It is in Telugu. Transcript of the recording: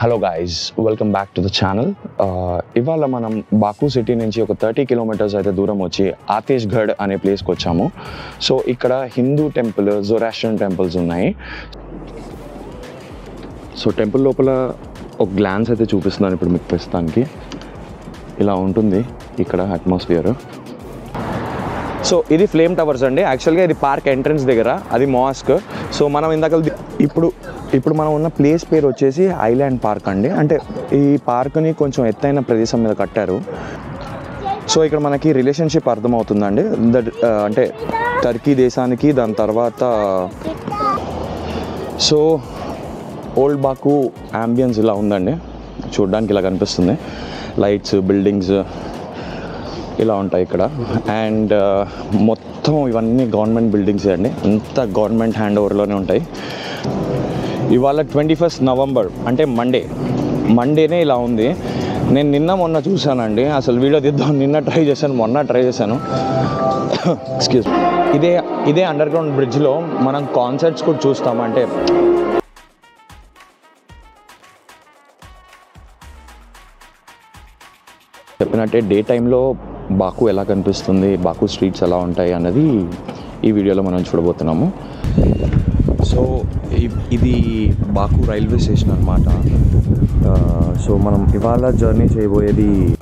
Hello guys welcome back to the channel ఇవాళ మనం బాకు సిటీ నుంచి ఒక థర్టీ కిలోమీటర్స్ అయితే దూరం వచ్చి ఆతేష్గఢ్ అనే ప్లేస్కి వచ్చాము. సో ఇక్కడ హిందూ టెంపుల్ జొరాస్ట్రన్ టెంపుల్స్ ఉన్నాయి. సో టెంపుల్ లోపల ఒక గ్లాన్స్ అయితే చూపిస్తున్నాను ఇప్పుడు మీకు ప్రస్తుతానికి. ఇలా ఉంటుంది ఇక్కడ అట్మాస్ఫియర్ సో ఇది ఫ్లేమ్ టవర్స్ అండి. యాక్చువల్గా ఇది పార్క్ ఎంట్రన్స్ దగ్గర అది మాస్క్. సో మనం ఇందాక ఇప్పుడు ఇప్పుడు మనం ఉన్న ప్లేస్ పేరు వచ్చేసి ఐలాండ్ పార్క్ అండి. అంటే ఈ పార్క్ని కొంచెం ఎత్తైన ప్రదేశం మీద కట్టారు. సో ఇక్కడ మనకి రిలేషన్షిప్ అర్థమవుతుందండి. దట్ uh, అంటే టర్కీ దేశానికి దాని తర్వాత సో ఓల్డ్ బాకు అంబియన్స్ ఇలా ఉందండి. చూడడానికి ఇలా కనిపిస్తుంది. లైట్స్ బిల్డింగ్స్ ఇలా ఉంటాయి ఇక్కడ. అండ్ మొత్తం ఇవన్నీ గవర్నమెంట్ బిల్డింగ్స్ అండి. అంతా గవర్నమెంట్ హ్యాండ్ ఓవర్లోనే ఉంటాయి. ఇవాళ ట్వంటీ ఫస్ట్ నవంబర్ అంటే మండే. మండేనే ఇలా ఉంది. నేను నిన్న మొన్న చూశానండి. అసలు వీడియో తీద్దాం. నిన్న ట్రై చేశాను. మొన్న ట్రై చేశాను. ఎక్స్క్యూజ్ ఇదే ఇదే అండర్ గ్రౌండ్ బ్రిడ్జ్లో మనం కాన్సర్ట్స్ కూడా చూస్తాం. అంటే చెప్పినట్టే డే టైంలో బాకు ఎలా కనిపిస్తుంది బాకు స్ట్రీట్స్ ఎలా ఉంటాయి అన్నది ఈ వీడియోలో మనం చూడబోతున్నాము. సో ఇ- ఇది బాకు రైల్వే స్టేషన్ అనమాట సో మనం ఇవాళ జర్నీ చేయబోయేది